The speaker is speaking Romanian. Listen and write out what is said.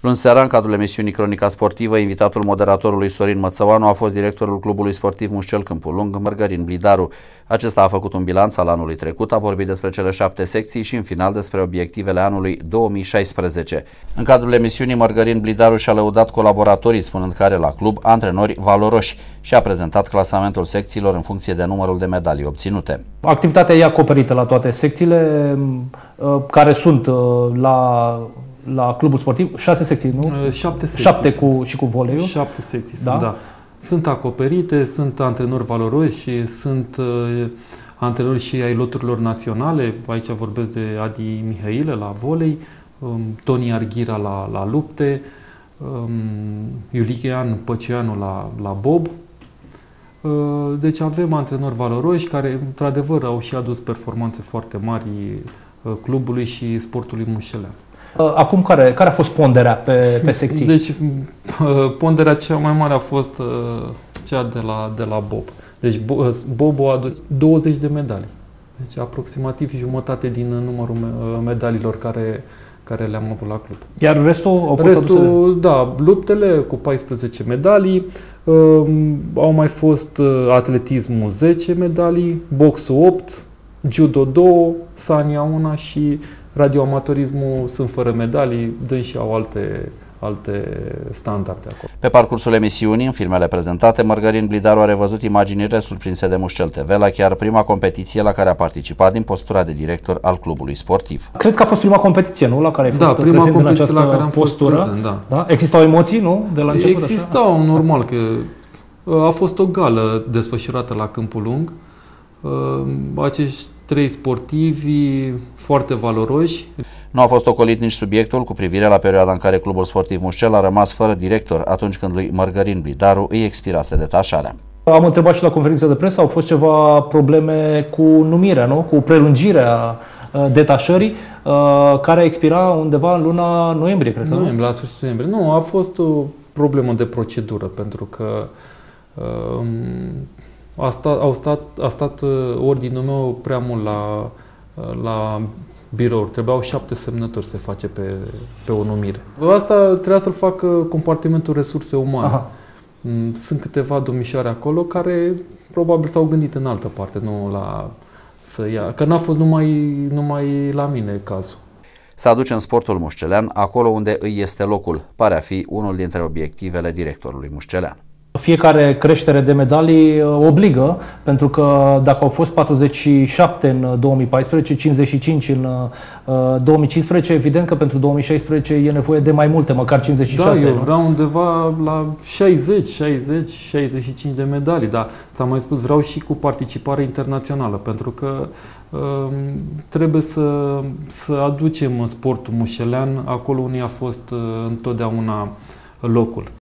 Luni seara, în cadrul emisiunii Cronica Sportivă, invitatul moderatorului Sorin Mățăoanu a fost directorul clubului sportiv Mușcel Câmpul Lung, Mărgărin Blidaru. Acesta a făcut un bilanț al anului trecut, a vorbit despre cele șapte secții și, în final, despre obiectivele anului 2016. În cadrul emisiunii, Mărgărin Blidaru și-a lăudat colaboratorii, spunând că are la club antrenori valoroși și a prezentat clasamentul secțiilor în funcție de numărul de medalii obținute. Activitatea e acoperită la toate secțiile uh, care sunt uh, la la clubul sportiv, șase secții, nu? Uh, șapte secții. Șapte cu, și cu voleiul. Șapte secții da? sunt, da. Sunt acoperite, sunt antrenori valoroși și sunt uh, antrenori și ai loturilor naționale. Aici vorbesc de Adi Mihaile la volei, um, Toni Arghira la, la lupte, um, Iulian Păceanu la, la bob. Uh, deci avem antrenori valoroși care, într-adevăr, au și adus performanțe foarte mari uh, clubului și sportului mușelean. Uh, acum, care, care a fost ponderea pe, pe secții? Deci, uh, ponderea cea mai mare a fost uh, cea de la, de la Bob. Deci, Bobo a adus 20 de medalii. Deci, aproximativ jumătate din numărul medalilor care, care le-am avut la club. Iar restul au fost Restul, aduse? da, luptele cu 14 medalii, uh, au mai fost uh, atletismul 10 medalii, boxul 8, judo 2, sania 1 și radioamatorismul sunt fără medalii, dând și au alte, alte standarde acolo. Pe parcursul emisiunii, în filmele prezentate, Mărgărin Blidaru a revăzut imaginile surprinse de Mușcel TV la chiar prima competiție la care a participat din postura de director al clubului sportiv. Cred că a fost prima competiție, nu? La care ai da, fost da, prima prezent în această la care am postură. Fost prezent, da. Da? Existau emoții, nu? De la început, Existau, așa? normal, că uh, a fost o gală desfășurată la Câmpul Lung. Uh, acești trei sportivi foarte valoroși. Nu a fost ocolit nici subiectul cu privire la perioada în care clubul sportiv Mușcel a rămas fără director atunci când lui Mărgărin Blidaru îi expirase detașarea. Am întrebat și la conferința de presă, au fost ceva probleme cu numirea, nu? cu prelungirea uh, detașării, uh, care expira undeva în luna noiembrie, cred că. Noiembrie, la sfârșitul noiembrie. Nu, a fost o problemă de procedură, pentru că uh, a stat, au stat, a stat uh, ordinul meu prea mult la, uh, la birou. Trebuiau șapte semnători să se face pe, pe o numire. Asta trebuia să-l facă compartimentul resurse umane. Aha. Mm, sunt câteva domnișoare acolo care probabil s-au gândit în altă parte, nu la să ia. Că n-a fost numai, numai la mine cazul. Să aduce în sportul mușcelean acolo unde îi este locul, pare a fi unul dintre obiectivele directorului mușcelean. Fiecare creștere de medalii uh, obligă, pentru că dacă au fost 47 în 2014, 55 în 2015, uh, evident că pentru 2016 e nevoie de mai multe, măcar 56. Da, eu vreau undeva la 60, 60, 65 de medalii, dar ți-am mai spus, vreau și cu participare internațională, pentru că um, trebuie să, să aducem sportul mușelean acolo unde a fost uh, întotdeauna locul.